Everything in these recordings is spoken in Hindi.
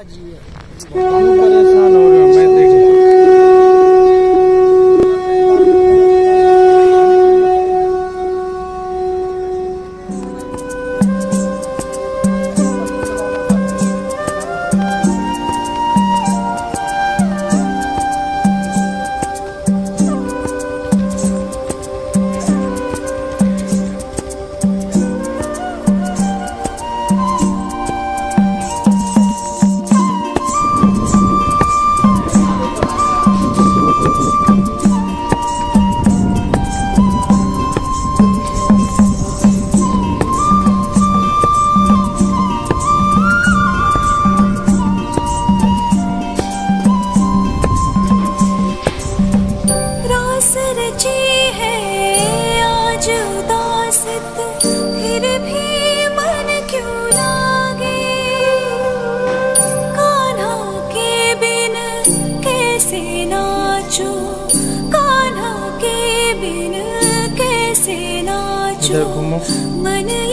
परेशान de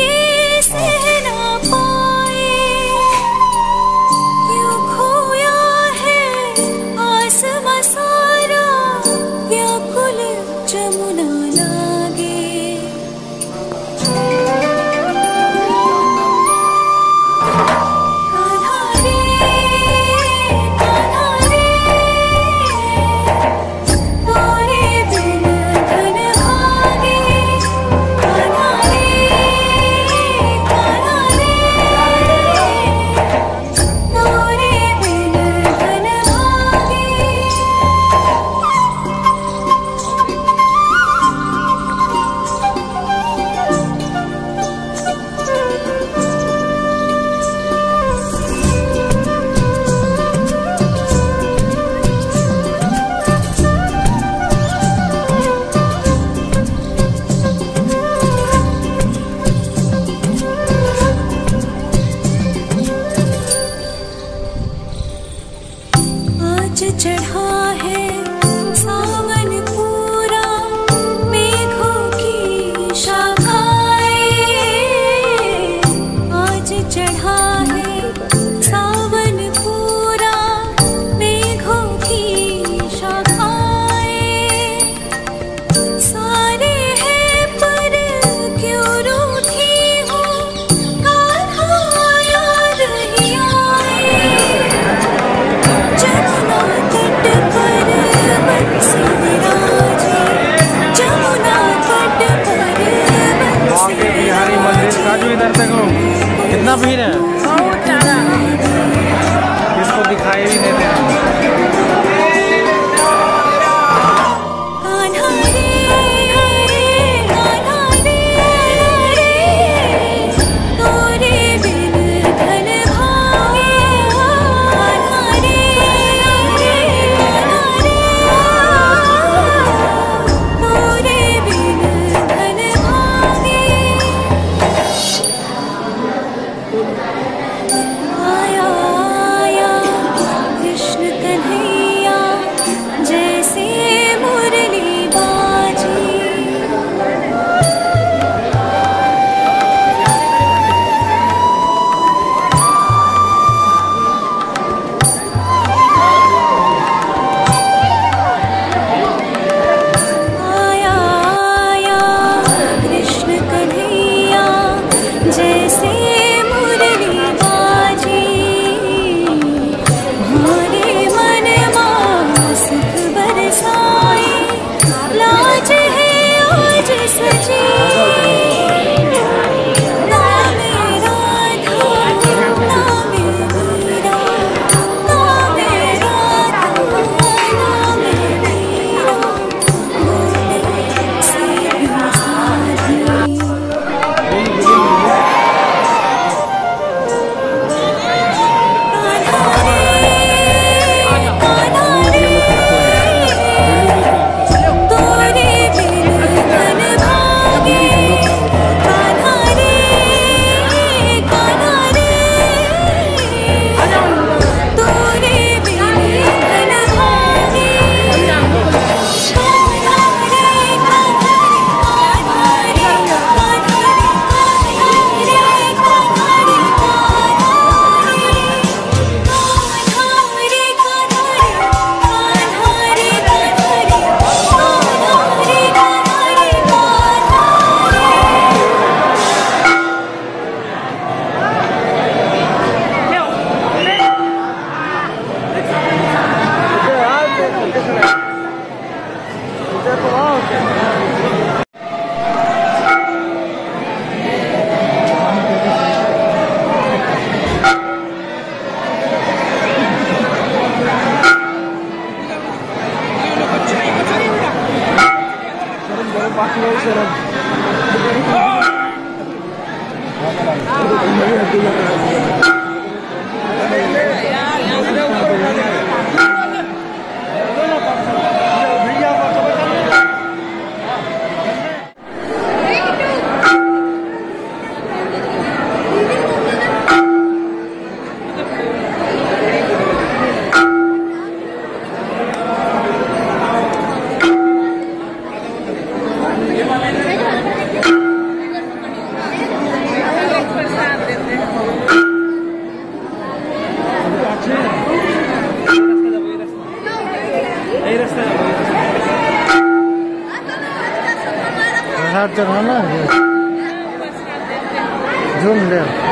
Sweden. प्रसाद चढ़ाना है? झूम ले।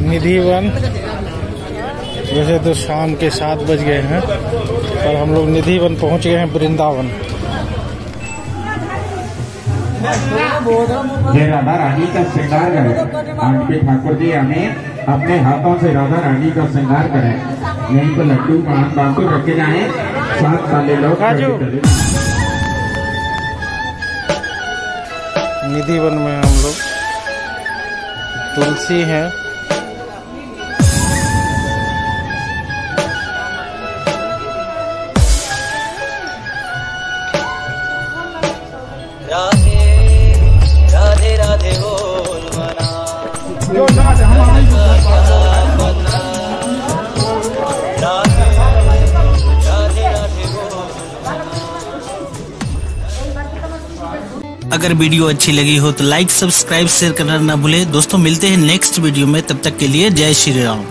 निधि वन। वैसे तो शाम के सात बज गए हैं पर हम लोग निधि वन पहुँच गए हैं वृंदावन। राधा रानी का श्रृंगार करें। आंटी ठाकुर जी हमें अपने हाथों से राधा रानी का श्रृंगार करें। यहीं पर लड्डू पान बांकुर रखे जाएँ। सात साले लोग निधि वन में हम लोग तुलसी है। अगर वीडियो अच्छी लगी हो तो लाइक, सब्सक्राइब, शेयर करना ना भूले। दोस्तों, मिलते हैं नेक्स्ट वीडियो में। तब तक के लिए जय श्री राम।